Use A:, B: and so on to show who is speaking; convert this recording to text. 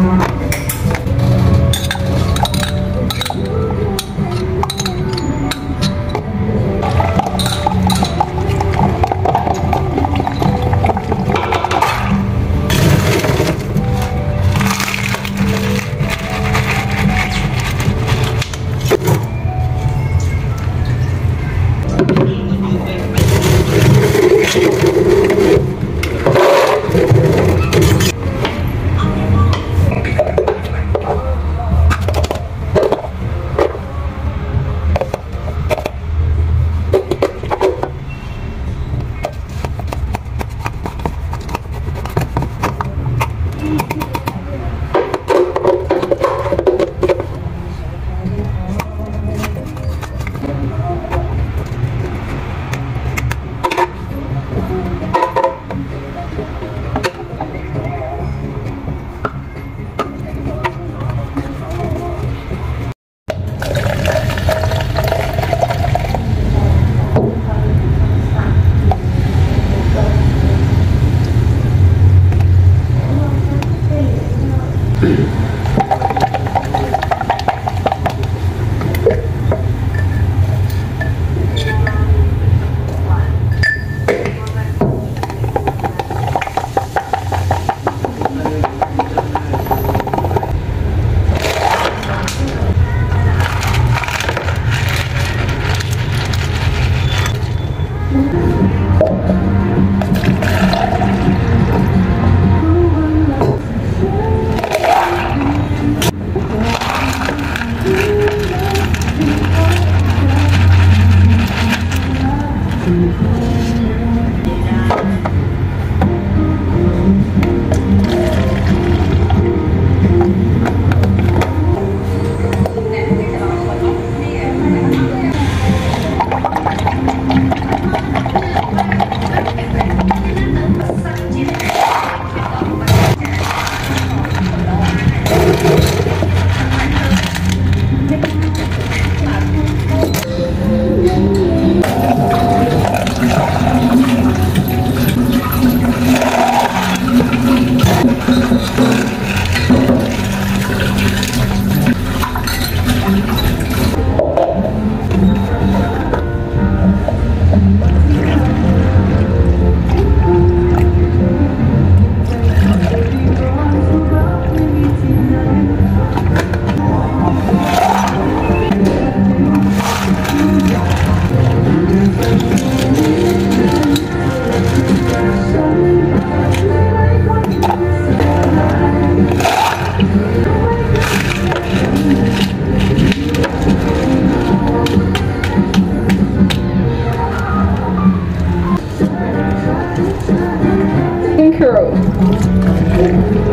A: Thank you. Thank you.
B: Crew.